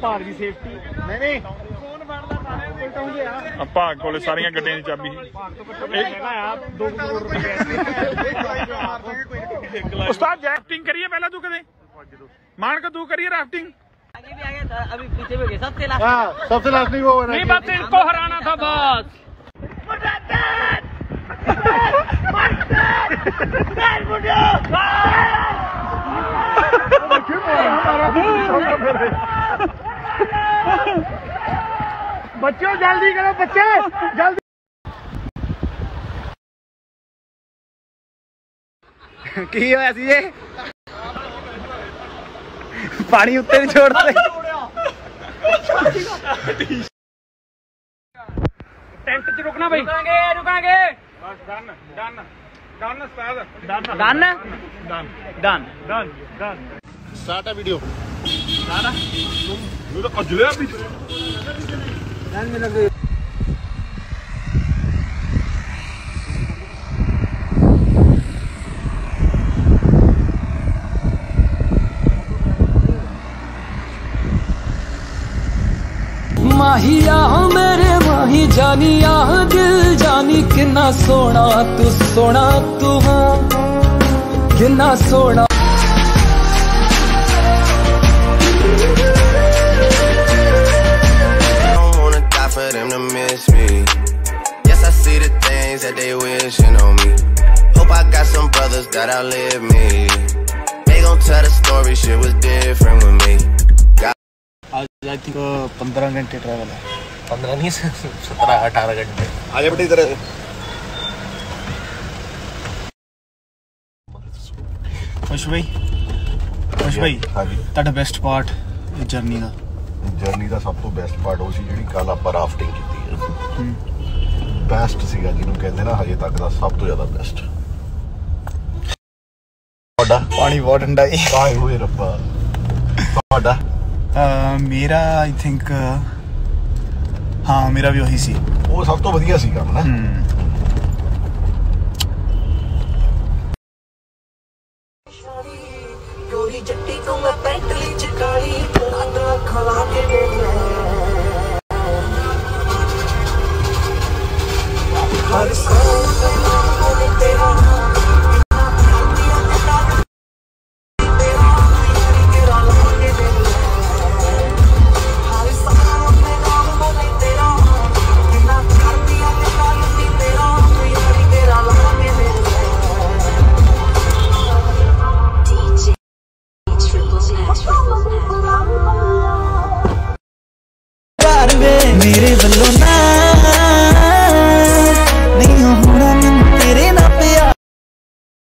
ਭਾਗ ਦੀ ਸੇਫਟੀ ਨਹੀਂ ਨਹੀਂ ਫੋਨ ਫੜਦਾ ਸਾਰੇ ਉਲਟਾਉਂਦੇ ਆ ਆ ਭਾਗ ਕੋਲੇ ਸਾਰੀਆਂ ਗੱਡੀਆਂ ਦੀ ਚਾਬੀ ਸੀ ਹੈਗਾ ਆ 2 ਕਰੋੜ ਰੁਪਏ ਉਸਤਾਦ ਜੈਕਟਿੰਗ ਕਰੀਏ ਪਹਿਲਾਂ ਤੂੰ ਕਦੇ ਮਾਨ ਕੇ ਤੂੰ ਕਰੀਏ ਰਾਫਟਿੰਗ आगे भी आ गया था अभी पीछे भी गए सबसे लास्ट हाँ सबसे लास्ट नहीं वो नहीं बस इनको हराना था बस बच्चों जल्दी करो बच्चे जल्दी। की हो ऐसी ये? पानी उत्ते नहीं छोड़ते। टेंट च रुकना भाई। रुकांगे रुकांगे। बस डन डन डन उस्ताद। Done. Done? Done. Done. Done start है वीडियो। सारा? तुम मेरा अजले पीछे लाइन में लग। माहिया मेरे, माही जानी जानिया दिल जानी, किन्ना सोना तू सोना तू हाँ। किन्ना सोना see the things that they wishing on me. Hope I got some brothers that outlive me. They gon' tell the story, shit was different with me. ਅੱਜ ਆਈ ਥਿੰਕ 15 ਘੰਟੇ ਟਰੈਵਲ ਹੈ 15 नहीं सत्रह अठारह घंटे ਆਜਾ ਬੇਟੀ ਇਧਰ ਖੁਸ਼ ਭਾਈ ਖੁਸ਼ ਭਾਈ ਹਾਂਜੀ ਤੁਹਾਡਾ ਬੈਸਟ ਪਾਰਟ ਇਹ ਜਰਨੀ ਦਾ ਜਰਨੀ ਦਾ ਸਭ ਤੋਂ ਬੈਸਟ ਪਾਰਟ ਉਹ ਸੀ ਜਿਹੜੀ ਕੱਲ ਆਪਾਂ ਰਾਫਟਿੰਗ ਕੀਤੀ ਹੈ ਬੈਸਟ ਸੀਗਾ ਜਿਹਨੂੰ ਕਹਿੰਦੇ ਨਾ ਹਜੇ ਤੱਕ ਦਾ ਸਭ ਤੋਂ ਜ਼ਿਆਦਾ ਬੈਸਟ ਤੁਹਾਡਾ? ਪਾਣੀ ਬਹੁਤ ਠੰਡਾ ਹੈ। ਕਾਏ ਹੋਏ ਰੱਬਾ। ਤੁਹਾਡਾ? ਮੇਰਾ ਆਈ ਥਿੰਕ ਹਾਂ ਮੇਰਾ ਵੀ ਉਹੀ ਸੀ। ਉਹ ਸਭ ਤੋਂ ਵਧੀਆ ਸੀ ਕੰਮ Hudson.